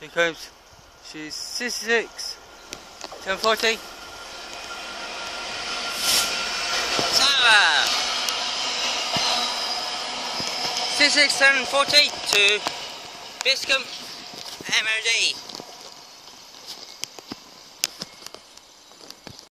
He comes. She's 66. 1040. Sarah! 66, 1040 to Biscombe MOD.